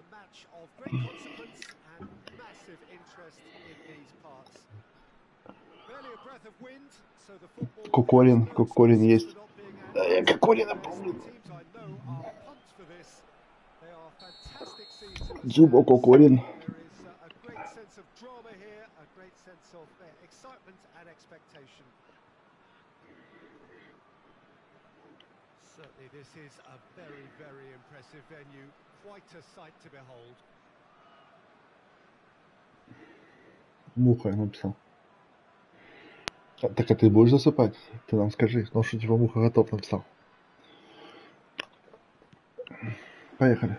a match of great consequence and massive interest in these parts. Barely a breath of wind, so the football Кокорин, is Кокорин used есть. to not being Да, я Кокорина Yes, помню. the teams I know are pumped for this. They are fantastic scenes in the Дзюба stands. Кокорин. There is uh, a great sense of drama here, a great sense of uh, excitement and expectation. Certainly, this is a very, very impressive venue. Quite a sight to behold. Муха написал. А, так а ты будешь засыпать? Ты нам скажи. Ну что типа муха готов написал. Поехали.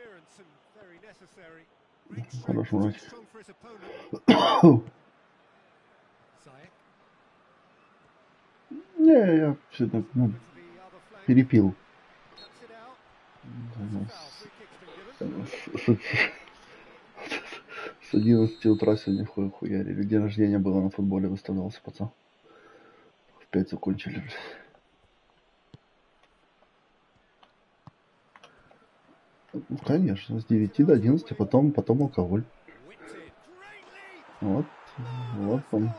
Ну, Foul. Free kick's been given. С, с- с 11 утра сегодня хуй хуярили. День рождения было на футболе, выставлялся пацан. В 5 закончили. блядь. Конечно, с 9 до 11, потом, потом алкоголь. Вот, вот он.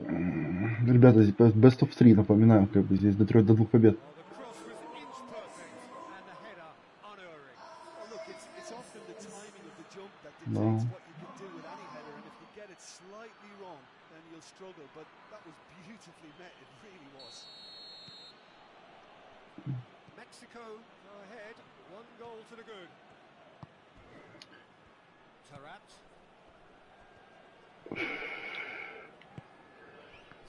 Ребята, best of 3, напоминаю, как бы здесь до трех, до двух побед. No. struggle, but that was beautifully met. It really was. Mexico ahead, one goal to the good. Tarat.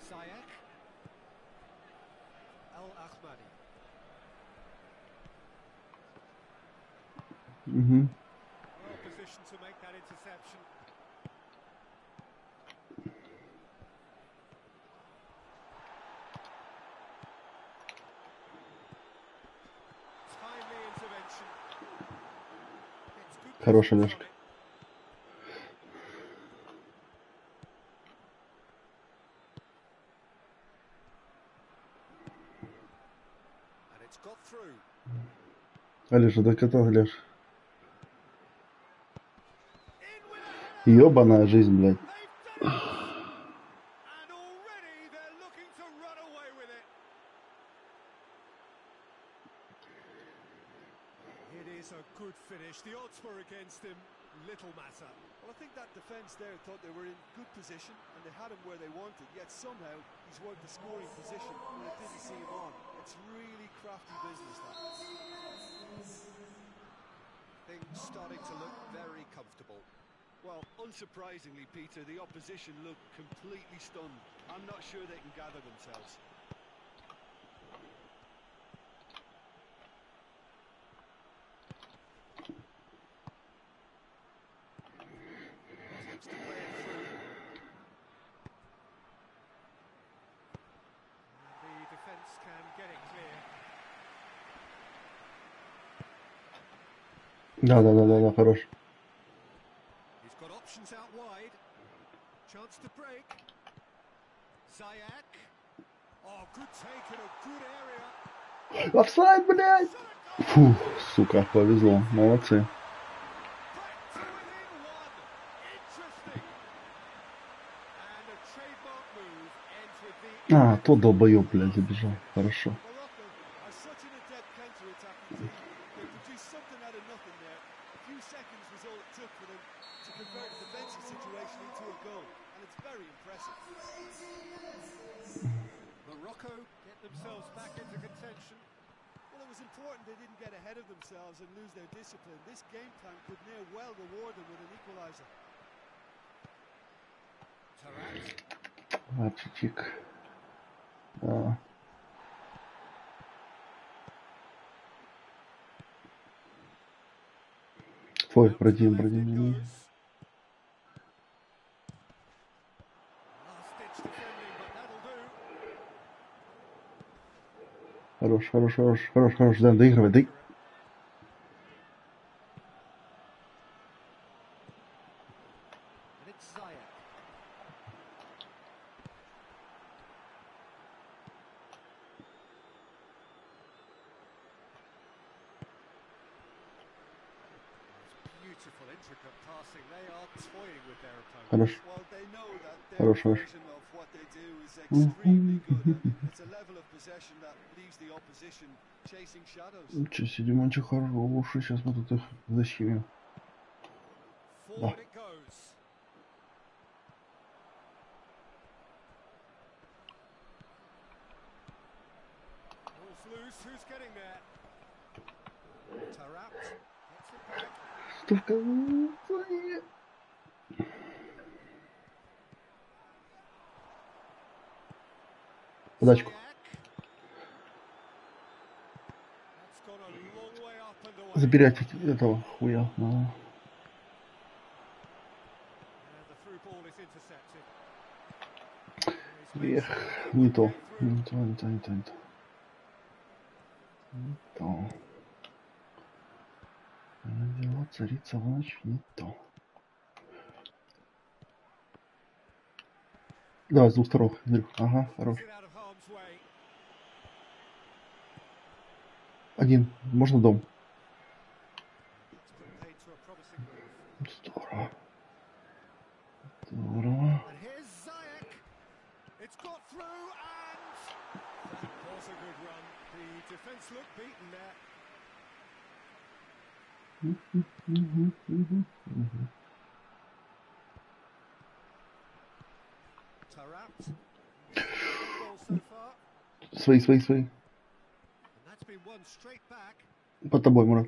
Sayek Al Ahmadi. Mm-hmm. Well, position to make interception. Хорошая through. Алиша, да кота, a good finish. The odds were against him. Little matter. Well, I think that defence there thought they were in good position and they had him where they wanted, yet somehow he's worked the scoring position when it didn't see him on. It's really crafty business, that. Things starting to look very comfortable. Well, unsurprisingly, Peter, the opposition look completely stunned. I'm not sure they can gather themselves. Attempts to play it through. The defence can get it clear. Да, да, да, да, да, хорош. Break. Ziyech. Oh, good take in a good area. Офсайд, блядь! Фу, сука, повезло. Молодцы. А, тот долбоёб, блядь, забежал. Хорошо. The бродим, бродим. Хорош, хорош, хорош, хорош, хорош. Да, доигрывай, дай. And it's Ziyech. Beautiful, intricate passing. They are toying with their opponent. Хорош. Well, they know that their Хорош, хорош. version of what they do is extremely good. and It's a level of possession that leaves the opposition chasing shadows. Че, Димончик хороший. Сейчас мы тут их. Forward it goes. Ball's loose. Who's getting there? Tarat gets it back. Ставка. Подачку. Ziyech. That's gone a long Заберите этого хуя. He's Эх, не то. Не то, не то, не то, не то. Не то. Дела царица в ночь не то. Давай, с двух сторон, Андрюх. Ага, хорош. Один. Можно дом? It's put paid to a promising move. Здорово. Здорово. And here's Ziyech. It's got through and that was a good run. The defence looked beaten there. Мгм, мгм, мгм. Tarat. Ball so far. Свои, свои, свои. And that's been won straight back. Под тобой, Мурат.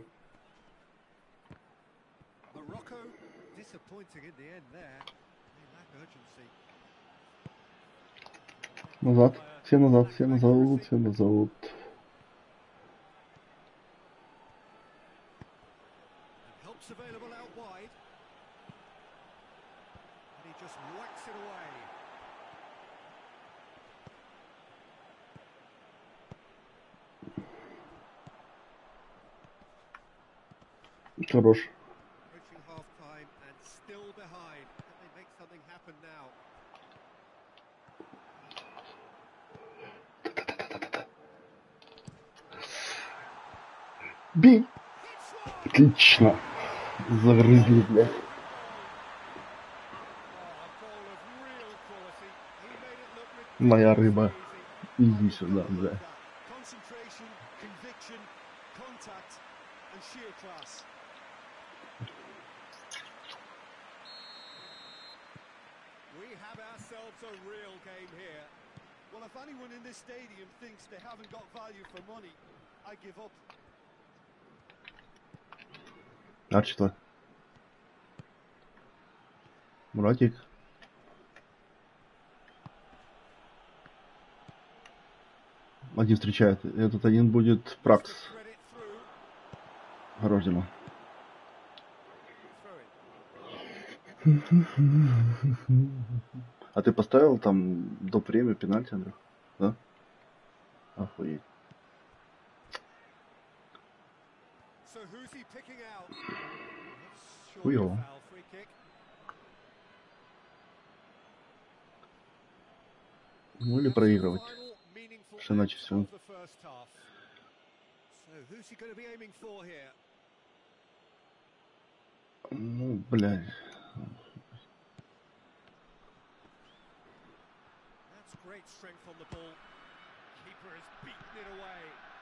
Morocco disappointing in the end there. Назад. Все назад, все назад, все назад. And Бей. Отлично. Загрызли, блядь. Oh, Моя рыба. Иди сюда, бля. Что? Муратик. Один встречает. Этот один будет through. Хорош, Дима. А ты поставил там до премии пенальти, Андрюх? Да? Охуеть. So who's he picking out? That's surely a Хуёво. foul free kick. Ну или проигрывать. Что иначе всего. Ну, блядь. That's great strength on the ball. Keeper has beaten it away.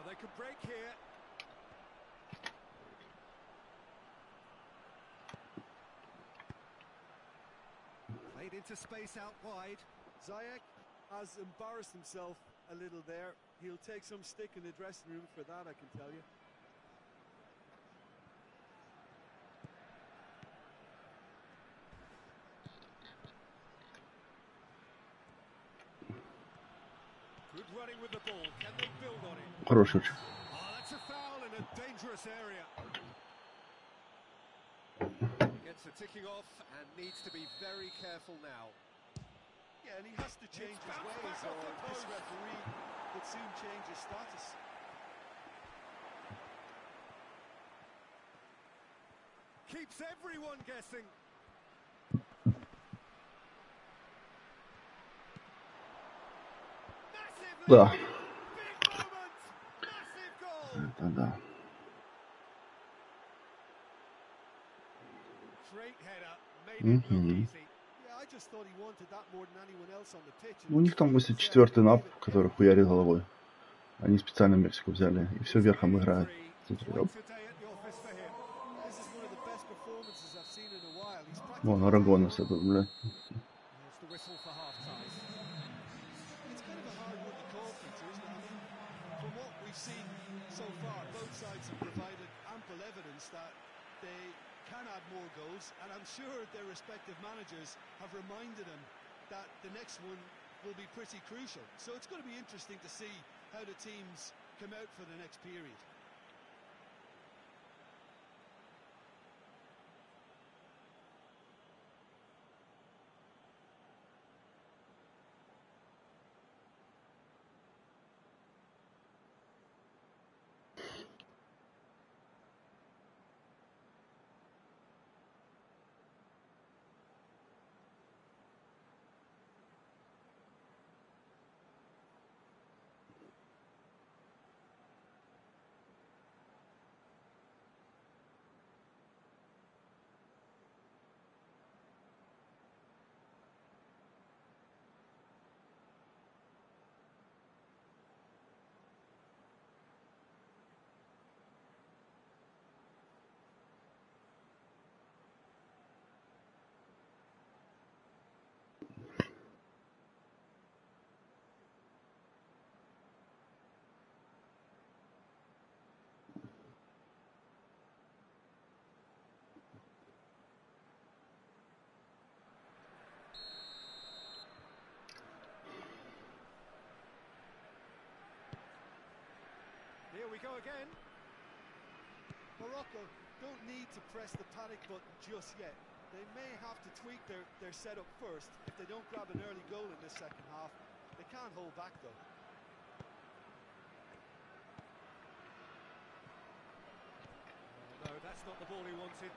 Well, they could break here. Played into space out wide. Ziyech has embarrassed himself a little there. He'll take some stick in the dressing room for that, I can tell you. Now. Yeah, and needs to be very careful now. And he has to change his ways this referee could soon change his status. Keeps everyone guessing. Да. Ну, у них там he was there, 84-й нап, который хуярит головой. Они специально Мексику взяли и все верхом играют. Three. Смотри, Twice оп. Goals, and I'm sure their respective managers have reminded them that the next one will be pretty crucial. So it's going to be interesting to see how the teams come out for the next period. We go again. Morocco don't need to press the panic button just yet. They may have to tweak their, their setup first if they don't grab an early goal in this second half. They can't hold back though. No, that's not the ball he wanted.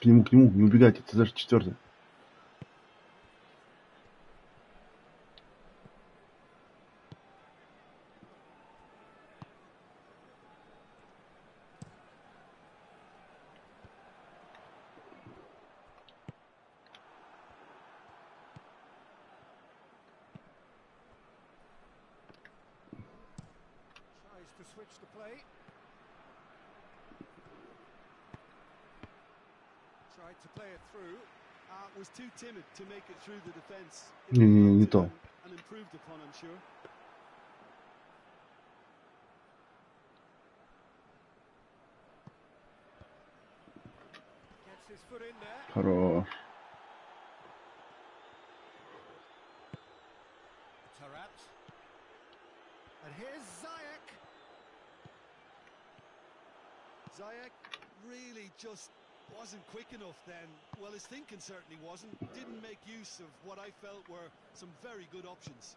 К нему, к нему, не убегайте, это даже четвертый. Tries to switch the play. Tried to play it through. Uh, was too timid to make it through the defence. Не, не, не, не то. And improved upon, I'm sure. Gets his foot in there. Хорош. Tarat. And here's Zayek. Zayek really just wasn't quick enough then. Well, his thinking certainly wasn't. Didn't make use of what I felt were some very good options.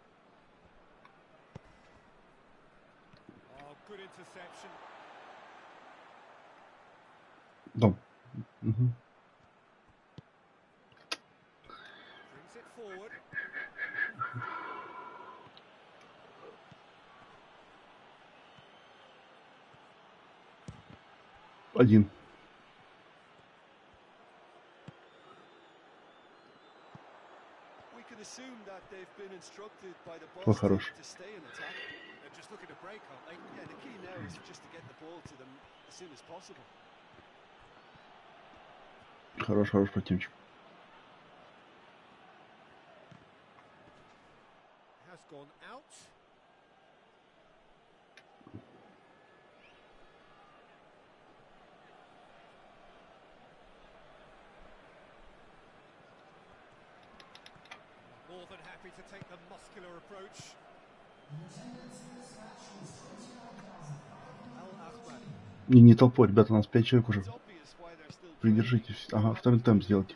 Oh, good interception. Дом. Мгм. Brings it forward. Один. Possible. Хорош, хорош противничек. Has gone out. To take the muscular approach. Не, не толпой, ребята, у нас пять человек уже. Придержитесь. Ага, второй темп сделайте.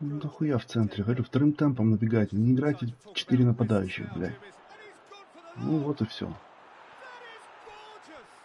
Ну approach дохуя в центре. Говорю, вторым темпом набегайте. Не играйте четыре нападающих, блядь. Ну вот и все.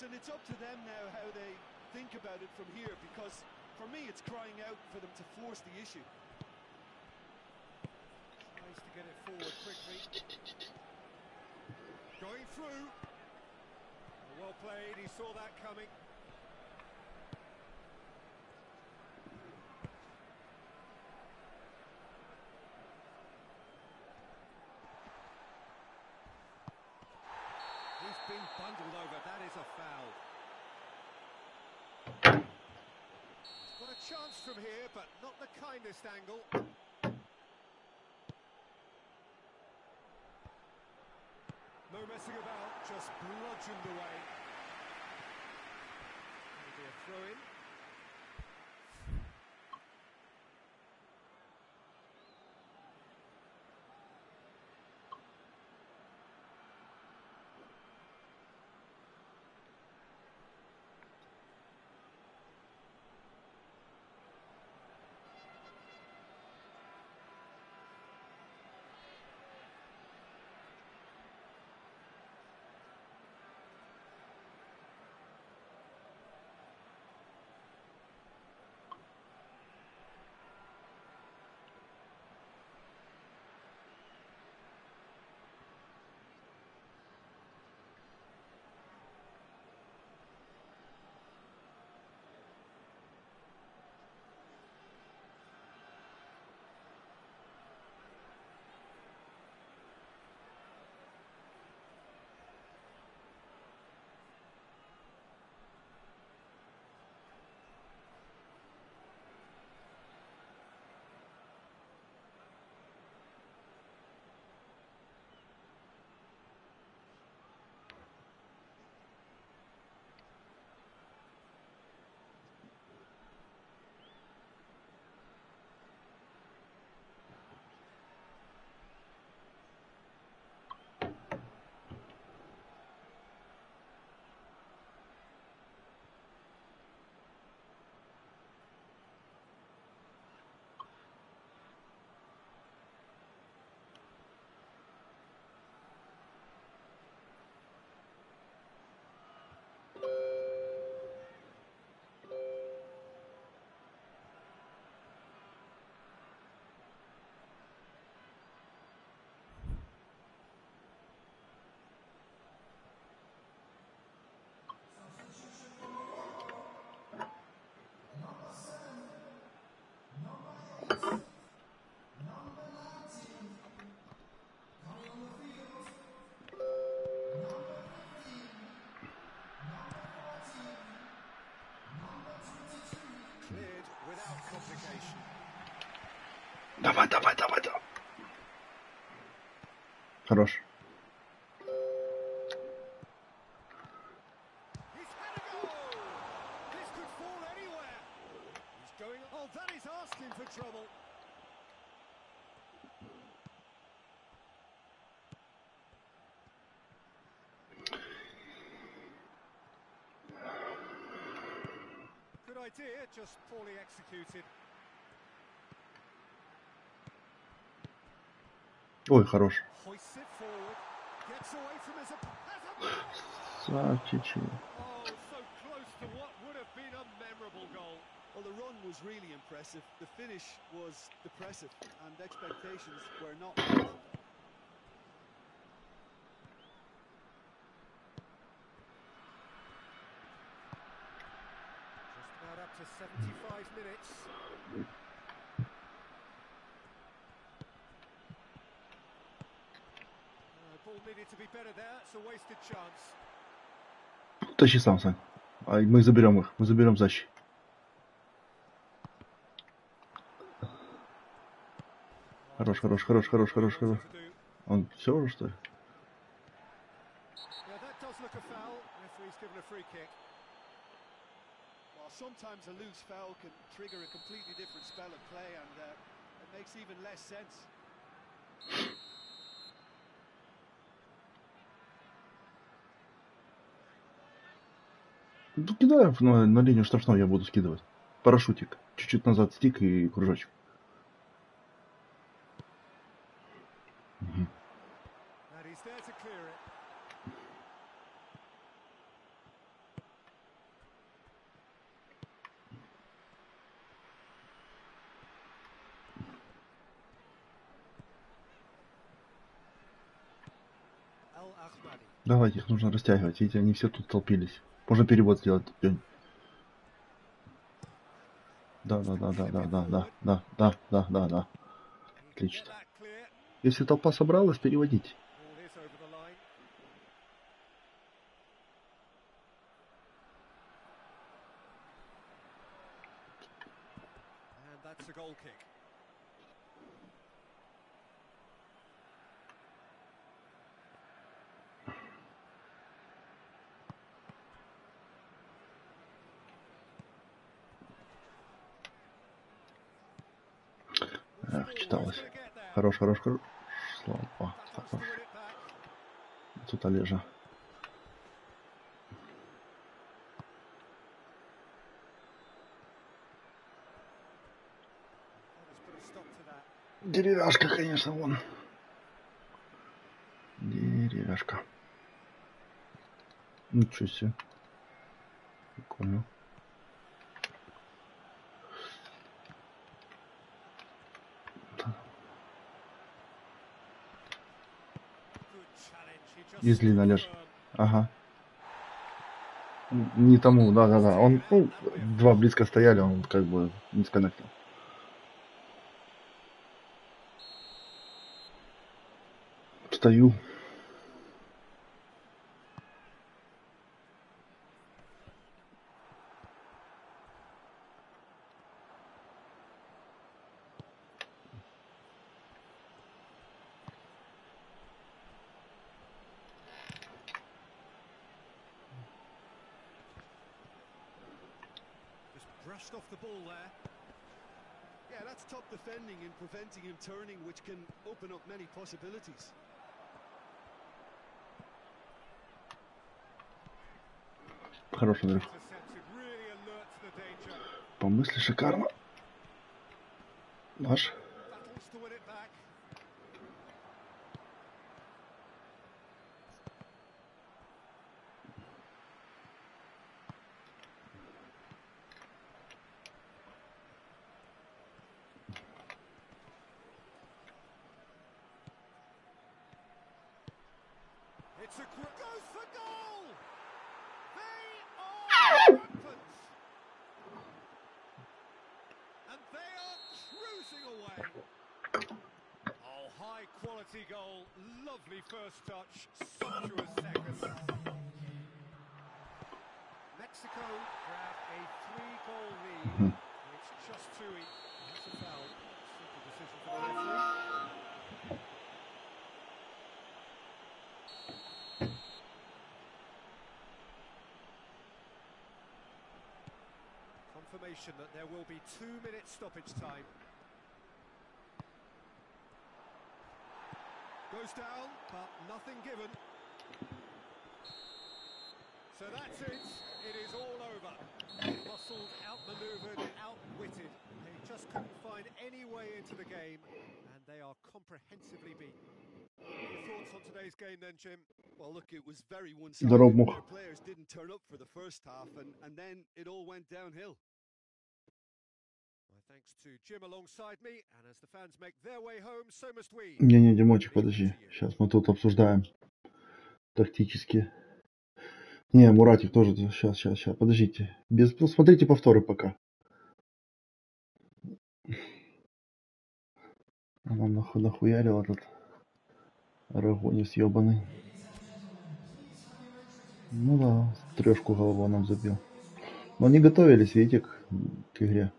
Listen, it's up to them now how they think about it from here because for me it's crying out for them to force the issue. Tries to get it forward quickly. Going through. Well played. He saw that coming. He's been over. That is a foul. He's got a chance from here, but not the kindest angle. No messing about, just bludgeoned away. It'll a throw Dawaj, dawaj, dawaj, dawaj. Хорош. idea, just poorly executed. Well, the run was really impressive. The finish was depressive, and expectations were not met. Just about up to 75 minutes. Тащи сам, Сань. А мы заберем их. Мы заберем защи. Хорош, хорош, хорош, хорош, хорош, хорош. To do. Он все уже, что ли? Yeah, that does look a foul. Referee's given a free kick. While sometimes a loose foul can trigger a completely different spell of play, and uh, it makes even less sense. Кидай на, на линию штрафного, я буду скидывать. Парашютик. Чуть-чуть назад стик и кружочек. Ahmadi. Давайте, их нужно растягивать. Видите, они все тут толпились. Можно перевод сделать. Да, да, да, да, да, да, да, да, да, да, да, да. Отлично. Если толпа собралась, переводите. хорош, хорош. Слава, хорош. Тут Олежа. Деревяшка, конечно, вон. Деревяшка. Ничего себе. Прикольно. излина лишь. Ага. Не тому, да-да-да. Он, ну, два близко стояли, он как бы не сконнектил. Стою. and preventing him turning, which can open up many possibilities. Хороший наверх. Intercepted, really alert to the danger. По мысли шикарно. Наш. First touch. Sumptuous second. Mexico grab a three goal lead. Hmm. It's just too easy. That's a foul. Simple decision for the referee. Confirmation that there will be two minutes stoppage time. Goes down, but nothing given. So that's it. It is all over. Muscled, outmanoeuvred, outwitted. They just couldn't find any way into the game, and they are comprehensively beaten. Your thoughts on today's game then, Jim? Well, look, it was very one-sided. The players didn't turn up for the first half, and, and then it all went downhill. Не-не, Димочек, подожди. Сейчас мы тут обсуждаем тактически. Не, Муратик тоже. Сейчас, сейчас, сейчас. Подождите. Без... ну, Смотрите повторы пока. А Нам наху... нахуярил этот Рагонис ебаный. Ну да, трешку голову нам забил. Но не готовились, видите, к, к игре.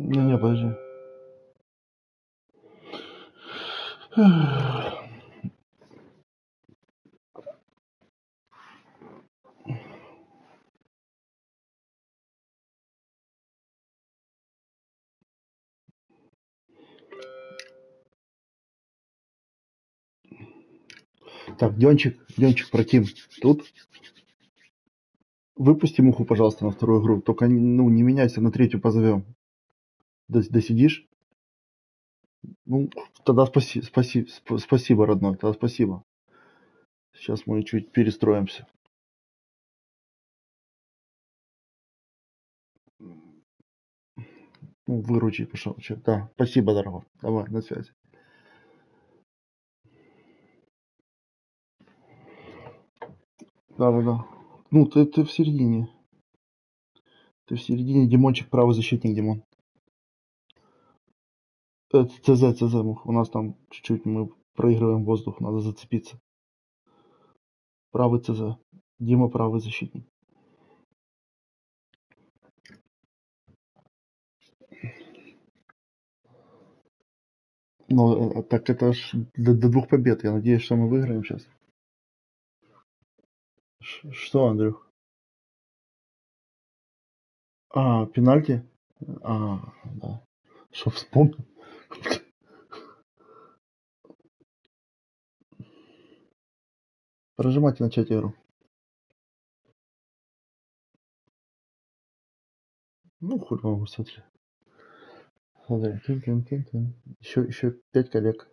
Не-не, подожди. Так, Денчик, Денчик, против. Тут. Выпусти муху, пожалуйста, на вторую игру. Только ну, не меняйся, на третью позовем. Дос- Досидишь? Ну, тогда спаси, спаси, сп- спасибо, родной, тогда спасибо. Сейчас мы чуть перестроимся. Ну, выручи, пожалуйста. Да, спасибо, дорогой. Давай, на связи. Да, да, да. Ну, ты, ты в середине. Ты в середине, Димончик, правый защитник, Димон. Э, ЦЗ, ЦЗ, мух. У нас там чуть-чуть мы проигрываем воздух, надо зацепиться. Правый ЦЗ. Дима, правый защитник. Ну, э, так это ж до, до двух побед. Я надеюсь, что мы выиграем сейчас. Ш- Что, Андрюх? А, пенальти? А, да. Что вспомнил? Прожимайте начать игру. Ну, хуй могу, смотри. Смотри, тин -тин -тин -тин. Еще, еще пять коллег.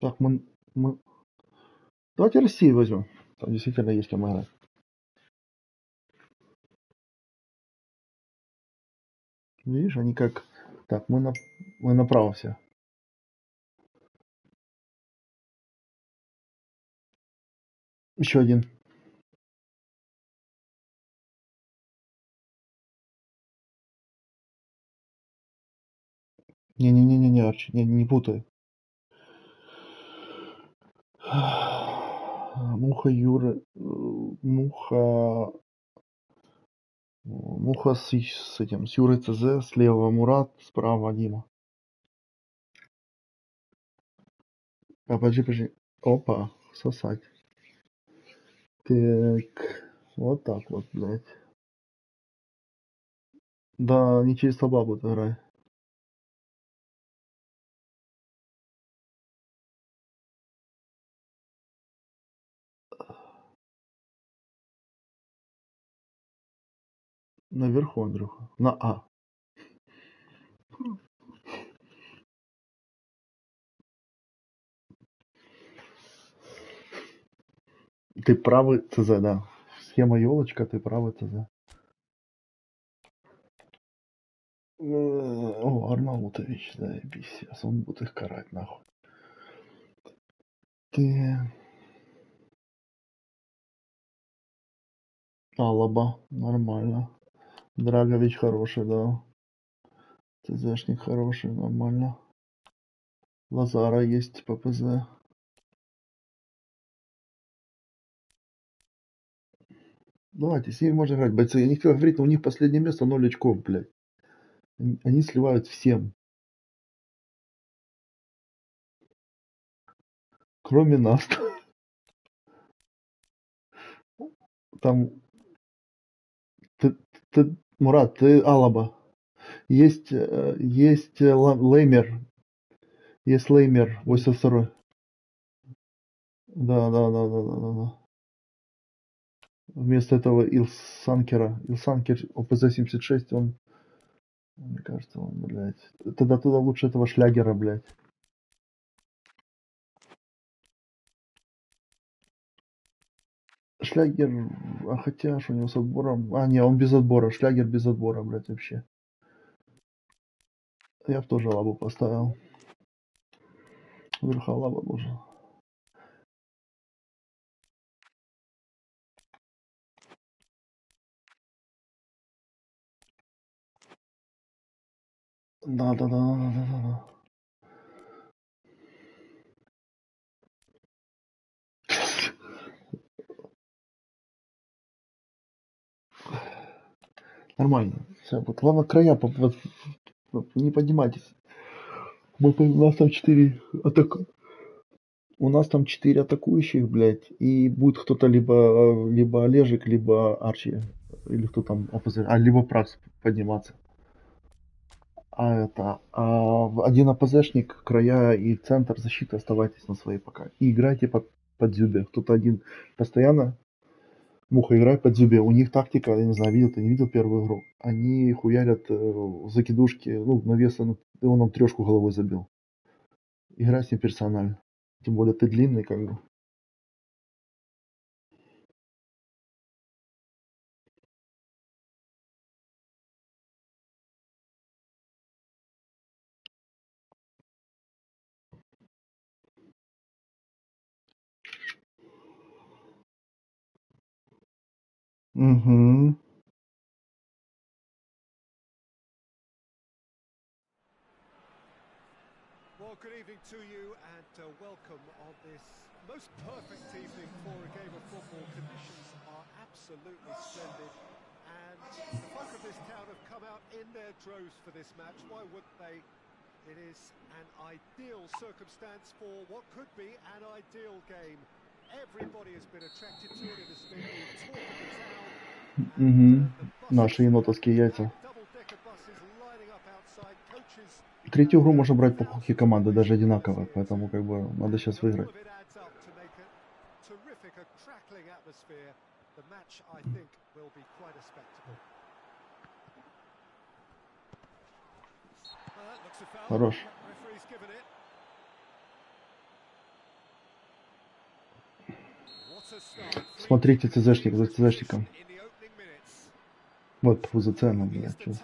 Так, мы мы... Давайте Россию возьмем. Там действительно есть кем играть. Видишь, они как... Так, мы, на... мы направо все. Еще один. Не-не-не-не-не, Арчи, не, не путай. Муха Юра, э, Муха, Муха с, с этим, с Юрой ЦЗ, слева Мурат, справа Дима. А, подожди, подожди. Опа, сосать. Так, вот так вот, блядь. Да, не через слова будет Наверху, Андрюха. На А. Ты правый ЦЗ, да. Схема елочка, ты правый ЦЗ. Э, О, Арнаутович, заебись. Сейчас он будет их карать, нахуй. Ты... Алаба, нормально. Драгович хороший, да. ЦЗшник хороший, нормально. Лазара есть ППЗ. Давайте, с ними можно играть. Бойцы, я не хотел говорить, но у них последнее место 0 очков, блядь. Они, сливают всем. Кроме нас. Там... Ты, ты, Мурат, ты Алаба. Есть, э, есть э, Леймер. Есть Леймер, 82 Да, да, да, да, да, да, да. Вместо этого Илсанкера. Илсанкер ОПЗ-76, он... Мне кажется, он, блядь... Тогда туда лучше этого шлягера, блядь. Шлягер... А хотя, что у него с отбором... А, не, он без отбора. Шлягер без отбора, блядь, вообще. Я бы тоже лабу поставил. Верха лаба должен. Да, да, да, да, да, да, Нормально. Все, вот главное края по- вот не поднимайтесь. Мы, по- у нас там четыре атак... У нас там четыре атакующих, блядь, и будет кто-то либо, либо Олежек, либо Арчи, или кто там оппозиция, а, либо Пракс подниматься. А это, а один АПЗшник, края и центр защиты оставайтесь на своей пока. И играйте по, под Зюбе. Кто-то один постоянно Муха, играй под Зюбе. У них тактика, я не знаю, видел ты, не видел первую игру. Они хуярят э, закидушки, ну, навеса, ну, он нам трешку головой забил. Играй с ним персонально. Тем более ты длинный, как бы. Mm-hmm. Well, good evening to you and uh, welcome on this most perfect evening for a game of football. Conditions are absolutely splendid and the folk of this town have come out in their droves for this match. Why wouldn't they? It is an ideal circumstance for what could be an ideal game. Угу. Наши енотовские яйца. Третью игру можно брать по хухе команды, даже одинаково, поэтому как бы надо сейчас выиграть. All of it adds up to make a terrific, a crackling atmosphere. The match, I think, will be quite a spectacle. Uh, that looks a foul. Хорош. Referee's given it. to start. Смотрите ЦЗшник за ЦЗшником. Вот, за ценом, He is блядь.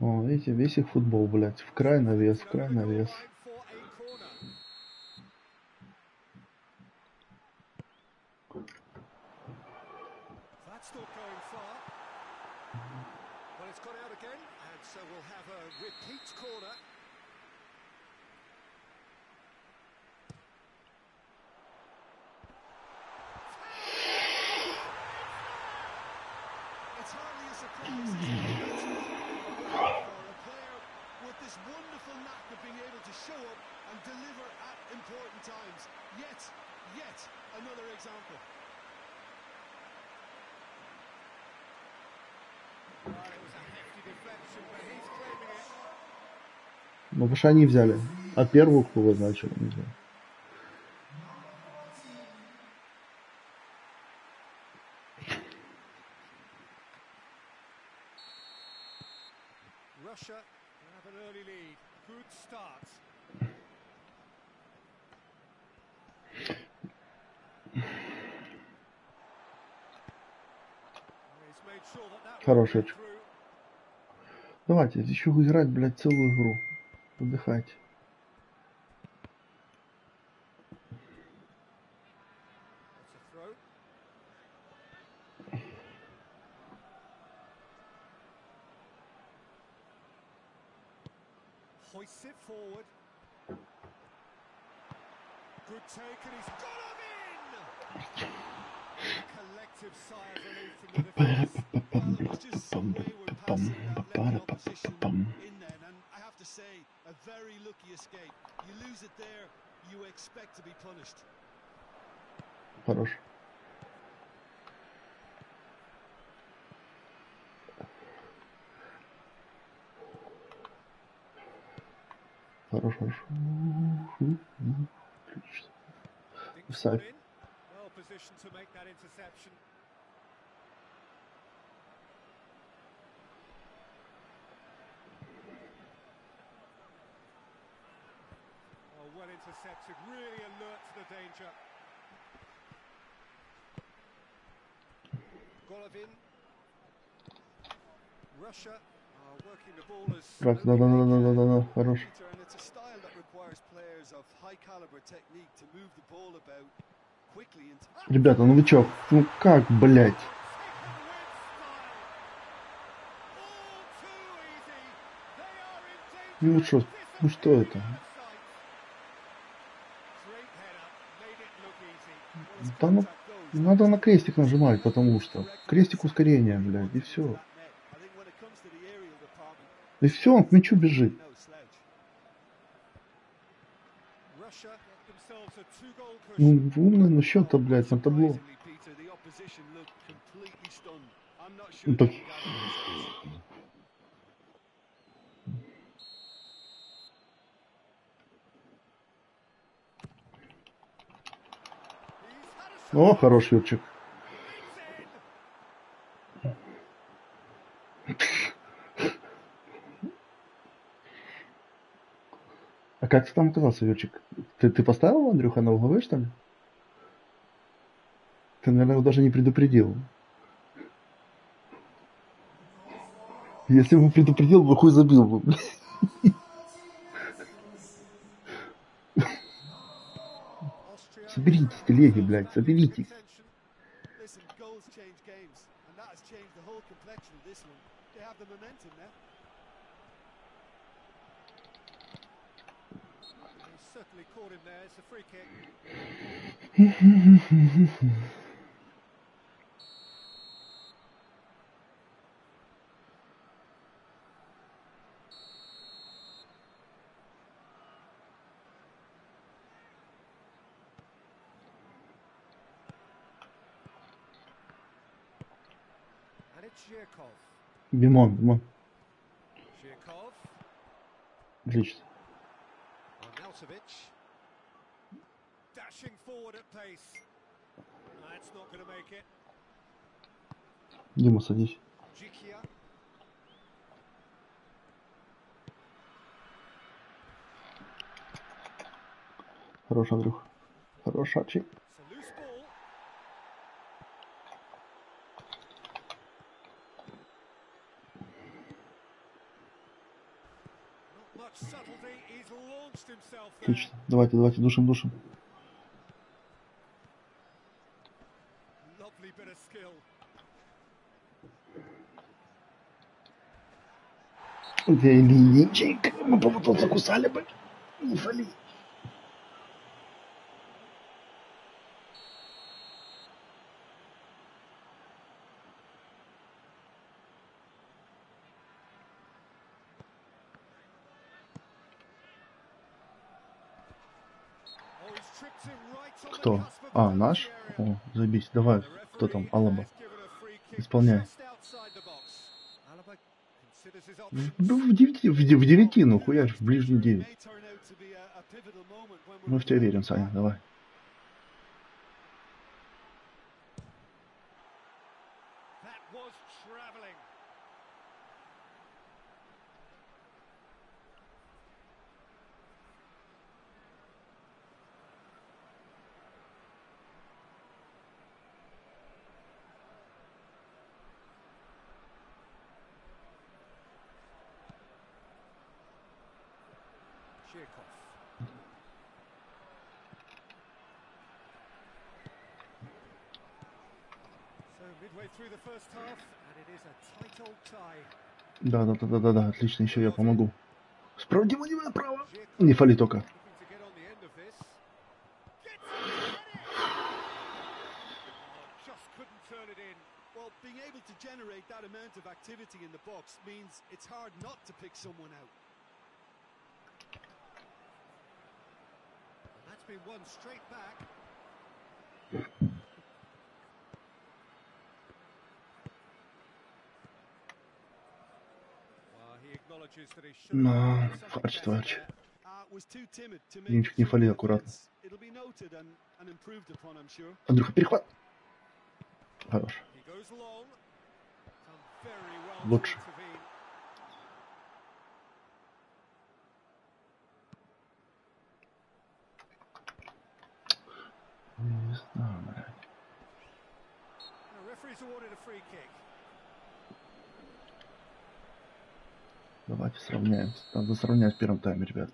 О, видите, весь их футбол, блядь. В край навес, в край навес. Line for a corner. That's not going far. Well, it's gone out again, and so we'll have a repeat corner. It's hardly a surprise. It's natural for a player with this wonderful knack of being able to show up and deliver at important times. Yet, yet another example. Well, it was a hefty deflection, but he's claiming it. Ну, потому что они взяли. А первую кого значил, не знаю. Хороший очко. Давайте еще играть, блядь, целую игру. Отдыхайте. very lucky escape. You lose it there, you expect to be punished. Хорош. Хорош, хорош. Отлично. Dinks Offside. one in. Well positioned to make that interception. Intercepted, really alert to the danger. Golovin. Russia are working the ball as Так, only they да-да-да-да-да-да, can. хорош. Peter, and it's a style that requires players of high caliber technique to move the ball about quickly and Ребята, ну вы чё? Ну как, блядь? Ну что, ну что это? Да ну, надо на крестик нажимать, потому что. Крестик ускорения, блядь, и все. И все, он к мячу бежит. Ну, умный, ну счет-то, блядь, на табло. Ну, так- О, хороший Юрчик. А как ты там оказался, Юрчик? Ты, ты поставил Андрюха на угловой, что ли? Ты, наверное, его даже не предупредил. Если бы предупредил, бы хуй забил бы. The momentum now. He's certainly caught him there. It's a free kick. And it's Zhirkov. Бимон, Бимон. Zhirkov. Отлично. Arnautovic. Dashing forward at pace. That's not going to make it. Дима, садись. Хорош, Андрюх. Хорош, Арчи. It's a loose ball. Not much subtlety. He's launched himself there. Отлично. Давайте, давайте, душим, душим. Величик. Мы бы вот тут закусали бы. Не фали. Oh, he's tripped him right on the Кто? А, наш? О, заебись. Давай. Кто там? Алаба. Исполняй. Ну, в девяти, в, в девяти, ну хуяж, в ближний девять. Мы в тебя верим, Саня, давай. That was travelling. Chirkov. So midway through the first half, and it is a tight old tie. Да, да, да, да, да, да, отлично, еще я помогу. Дима, Дима, направо. Chirkov Не фали только. looking to get on the end of this. Gets it, get it! Oh, just couldn't turn it in. Well, being able to generate that amount of activity in the box means it's hard not to pick someone out. And that's been won straight back. Well, he acknowledges that he should have На, done something фарч, better тварч. there. Uh, was too timid to make Димчик, the не sort фали, of аккуратно. defense. It'll be noted and, and improved upon, I'm sure. Андрюха, перехват. Хорош. Лучше. Не знаю, блядь. The referee's awarded a free kick. Давайте сравняем. Надо сравнять в первом тайме, ребят.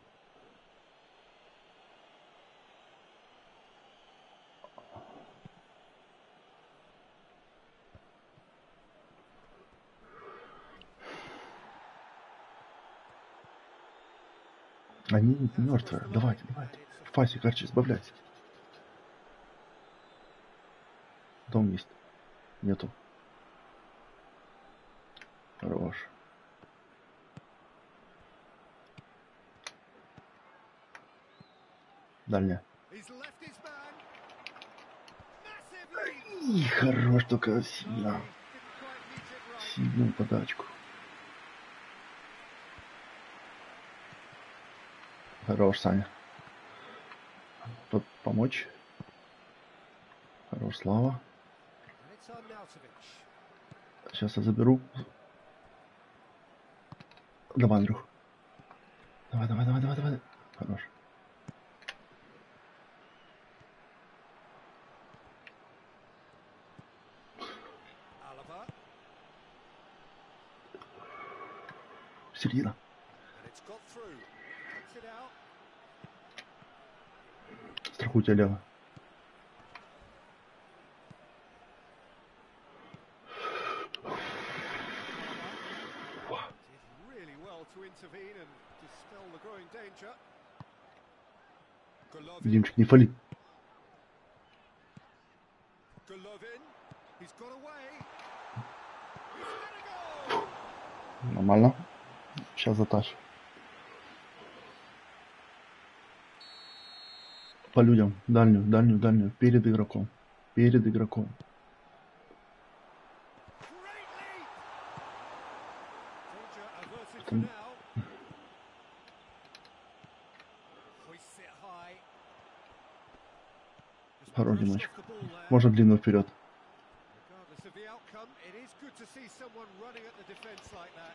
Они мертвые. Давайте, давайте. В пасе, короче, избавляйся. Дом есть. Нету. Хорош. Дальняя. И хорош, только сильно. Сильную подачку. Хорош, Саня. По- помочь. Хорош, Слава. Сейчас я заберу. Давай, Андрюх. Давай, давай, давай, давай, давай. Хорош. Alaba. Середина. And it's got through. Cuts it out. Страхуй тебя лево. Did really well to intervene and dispel the growing danger. Golovin. Димчик, не фали. Нормально. Сейчас затащу. По людям. Дальнюю, дальнюю, дальнюю. Перед игроком. Перед игроком. Great leap. Danger averted for Потом- now. Hoists it high. Just Хорош, brushed Димочек. off the ball there. Можно длинную вперед. Regardless of the outcome, it is good to see someone running at the defence like that.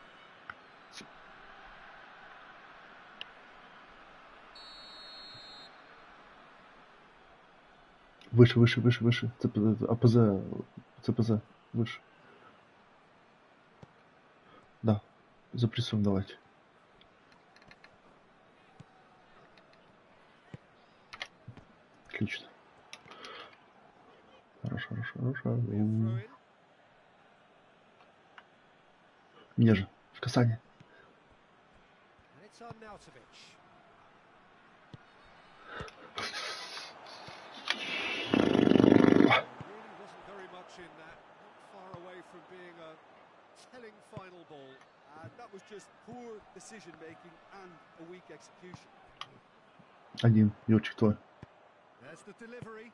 Выше, выше, выше, выше. ЦПЗ, АПЗ, ЦПЗ, выше. Да, запрессуем давайте. Отлично. Хорошо, хорошо, хорошо. In. Мне же, в касание. And it's Arnautovic. Really much in that. Not far away from being a telling final ball. And that was just poor decision making and a weak execution. Один, Юрчик твой. There's the delivery.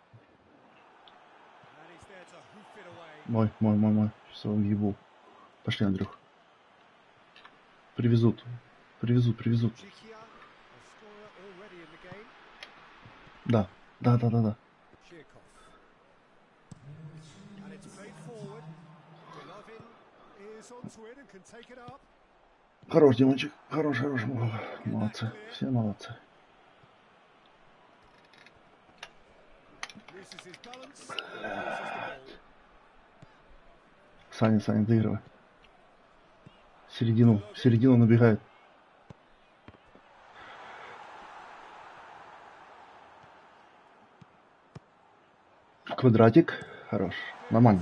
And he's there to hoof it away. Мой, мой, мой, мой. Сейчас вам ебу. Пошли, Андрюх. Привезут. Привезут, привезут. Да, да, да, да, да. Chirkov. And it's played forward. Golovin is onto it and can take it up. Хорош, Димончик. Хорош, хорош. Молодцы. Все молодцы. Саня, Саня, доигрывай. Середину, середину набегает. Квадратик. Хорош. Нормально.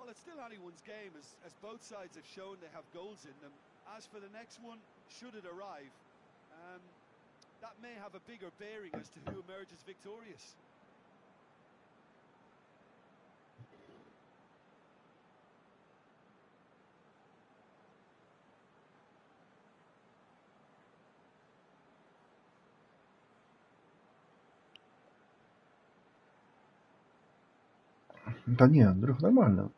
Well, it's still anyone's game, as, as both sides have shown they have goals in them. As for the next one, should it arrive, um, that may have a bigger bearing as to who emerges victorious. Да не, Андрюх, нормально.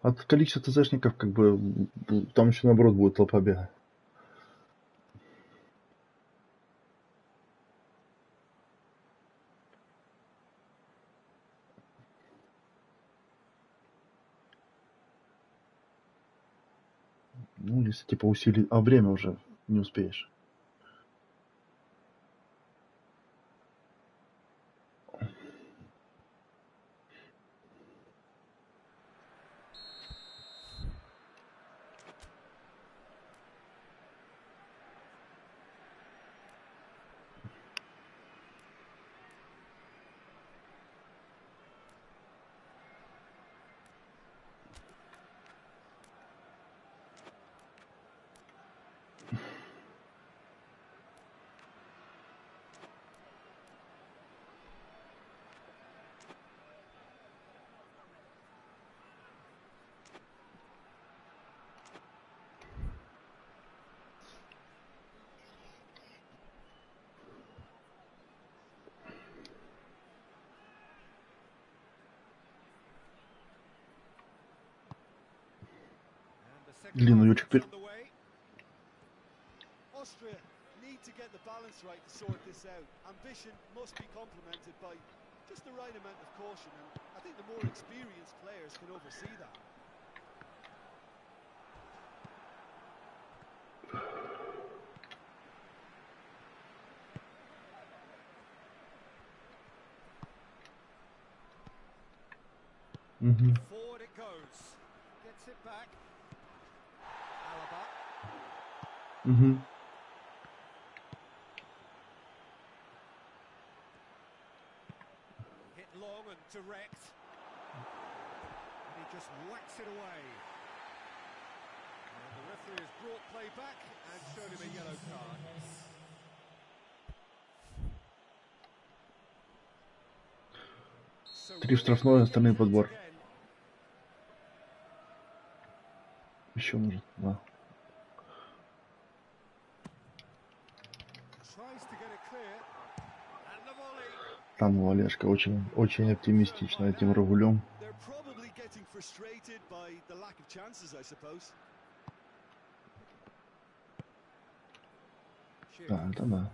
От количества ТЗшников, как бы, там еще наоборот будет толпа бегать. Ну, если типа усилить, а время уже не успеешь. be complemented by just the right amount of caution, and I think the more experienced players can oversee that. Мгм. Forward it goes. Gets it back. So Три штрафной, остальные подбор. Еще может, да. Tries to get it clear. And the volley. Там у Олежка очень, очень оптимистично этим suppose. Да, это да.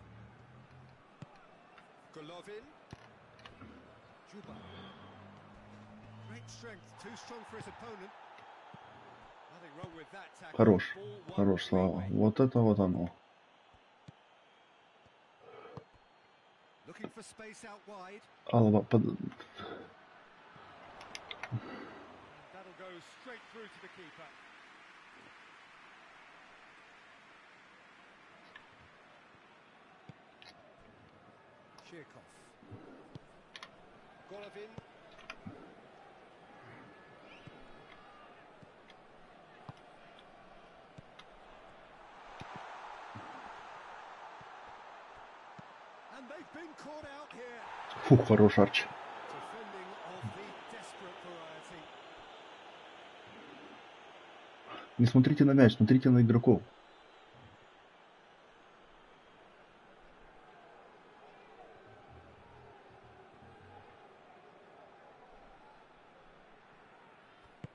Хорош, хорош, Слава. Вот это вот оно. Looking for space out wide. Алва, под... That'll go straight through to the keeper. Chirkov. Golovin. Фух, хорош Арчи. Не смотрите на мяч, смотрите на игроков.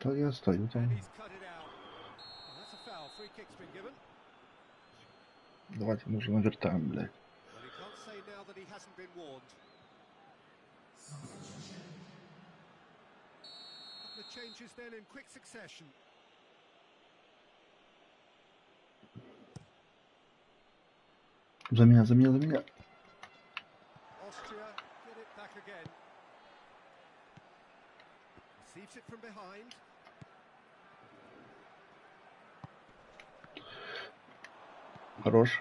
Да я стою там. Давайте мы уже навертаем, блядь. now that he hasn't been warned. Couple of changes then in quick succession. За меня, за меня, за меня. Austria get it back again. Receives it from behind. Хорош.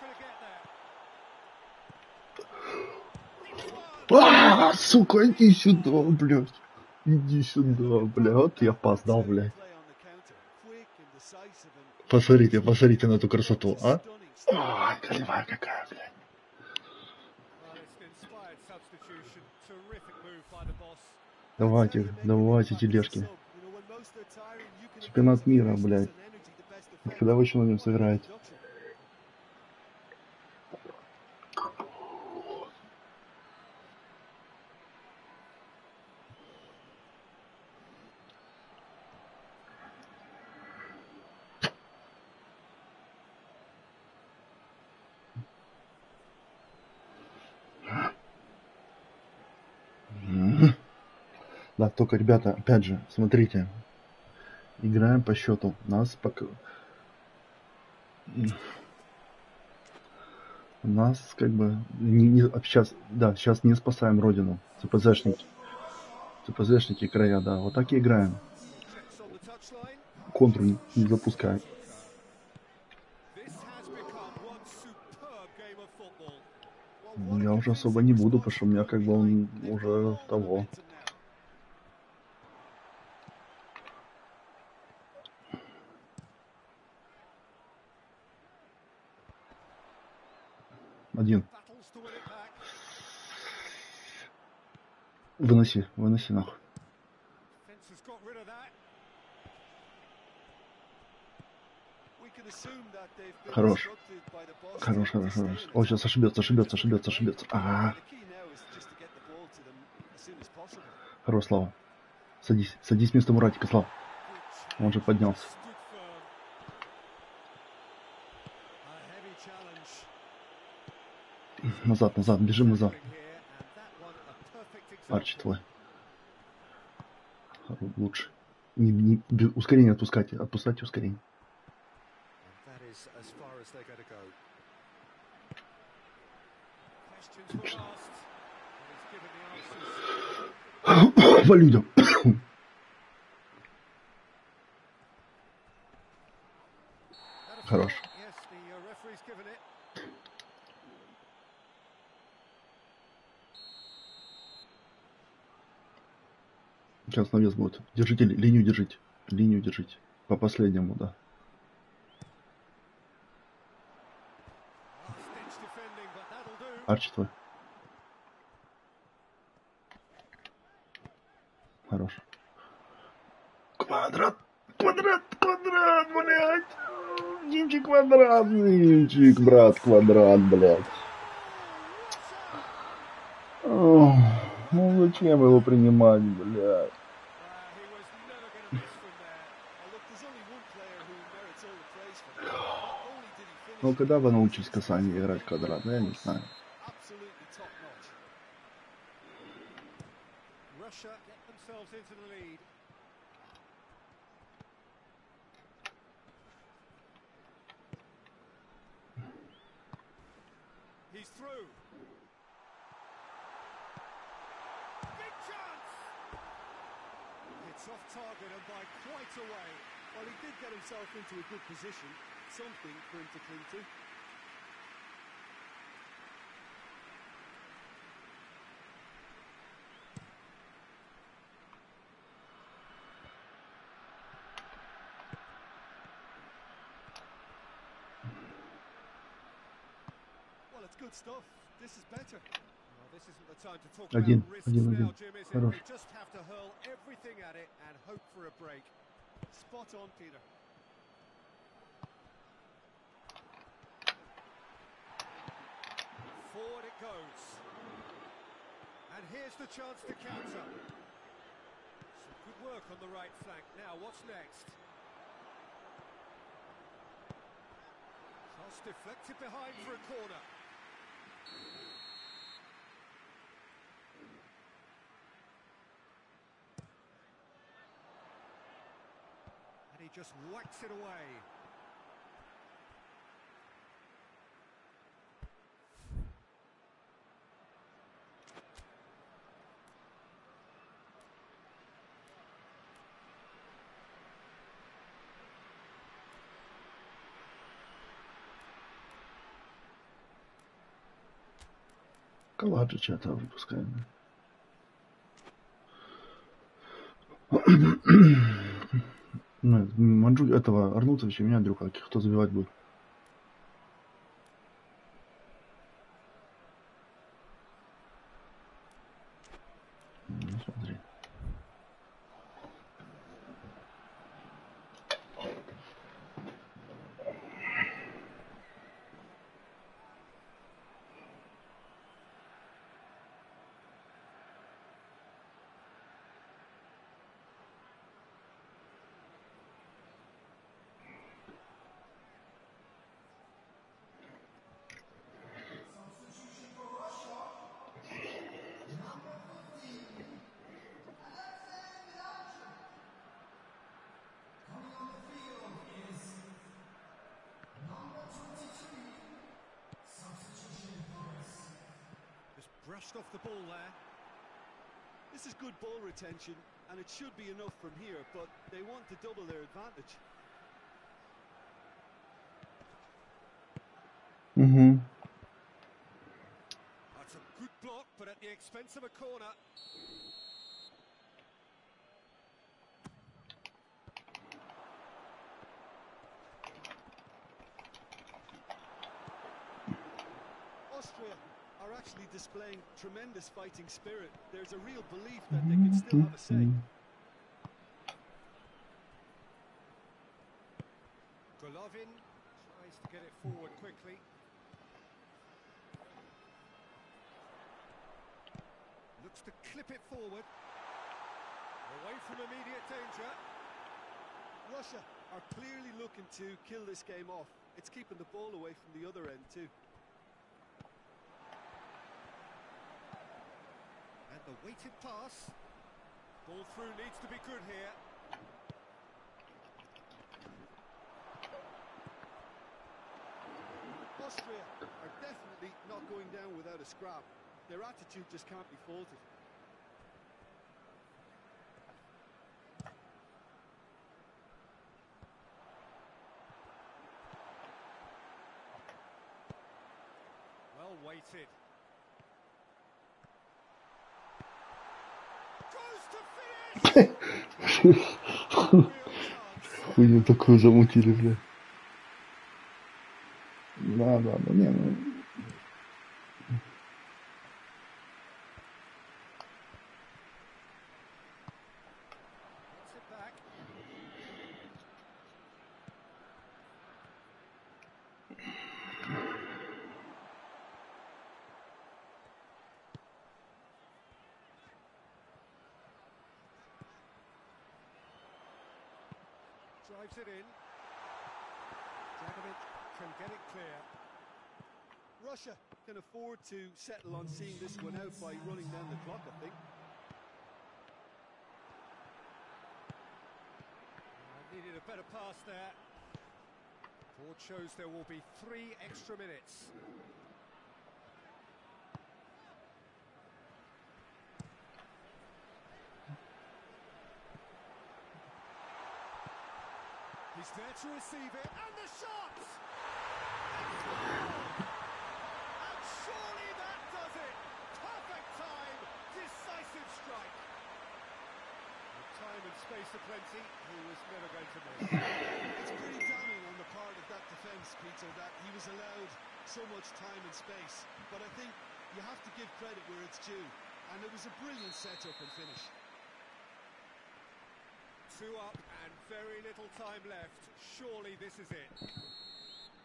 to get there? А, сука, иди сюда, блядь. Иди сюда, блядь. Вот я опоздал, блядь. Посмотрите, посмотрите на эту красоту, а? stunning. Ай, голевая какая, блядь. Давайте, давайте тележки. Чемпионат мира, блядь. Когда вы еще на нем сыграете? Да, только, ребята, опять же, смотрите. Играем по счету. Нас пока... Нас как бы не, не, а сейчас, да, сейчас не спасаем родину. ЦПЗшники. ЦПЗшники края, да. Вот так и играем. Контру не, не запускаем. Ну, Я уже особо не буду, потому что у меня как бы он уже того. Один. Выноси, выноси нахуй. Хорош. Хорош, хорош, хорош. О, сейчас ошибется, ошибется, ошибется, ошибется. А, хорош, Слава. Садись, садись вместо Муратика, Слава. Он же поднялся. Назад, назад, бежим назад. Арчи твой. Лучше. Не, не- ускорение отпускайте. Отпускайте ускорение. And that is as far as they're going to go. Questions were asked, and he's given the answers. Валюдя. That a Хорош. foul? Yes, the uh, referee's given it. Сейчас навес будет. Держите, ли- линию держите. Линию держите. По последнему, да. Арчи твой. Хорош. Квадрат, квадрат, квадрат, блядь. Димчик квадрат, Димчик, брат, квадрат, блядь. Ну зачем его принимать, блядь? Uh, he was never going to miss from there. Oh, look, there's only one player who merits all the praise for that. Not only Ну когда вы научитесь касание играть квадрат? Ну, я не знаю. into a good position, something for him to cling to. Well, it's good stuff. This is better. Well, this isn't the time to talk Один, about risks один, now, один. Jim, is it? Хорош. They just have to hurl everything at it and hope for a break. Spot on, Peter. Forward it goes. And here's the chance to counter. Some good work on the right flank. Now, what's next? Cross deflected behind for a corner. And he just whacks it away. Каладжича это выпускаем. Ну, Манджу этого Арнутовича, меня Андрюха, кто забивать будет? brushed off the ball there. This is good ball retention, and it should be enough from here, but they want to double their advantage. Mm-hmm. That's a good block, but at the expense of a corner. Displaying tremendous fighting spirit. There's a real belief that they can still have a say. Mm-hmm. Golovin tries to get it forward quickly. Looks to clip it forward. Away from immediate danger. Russia are clearly looking to kill this game off. It's keeping the ball away from the other end too. A weighted pass. Ball through needs to be good here. Austria are definitely not going down without a scrap. Their attitude just can't be faulted. Well weighted. Хуйню такую замутили, бля. Да, да, да, не, ну... It in. Dragovic can get it clear. Russia can afford to settle on seeing this one out by running down the clock, I think. Uh, Needed a better pass there. Board shows there will be three extra minutes. He's there to receive it, and the shot! And surely that does it! Perfect time, decisive strike. With time and space aplenty, he was never going to miss. It's pretty damning on the part of that defence, Peter, that he was allowed so much time and space. But I think you have to give credit where it's due. And it was a brilliant setup and finish. Two up very little time left. Surely this is it.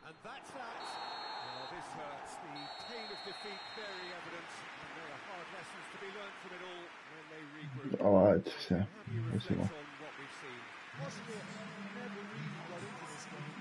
And that's that. Oh, this hurts. The pain of defeat very evident. And there are hard lessons to be learned from it all when they regroup. Yeah. You reflect on what we've seen? Wasn't it never really got into this game?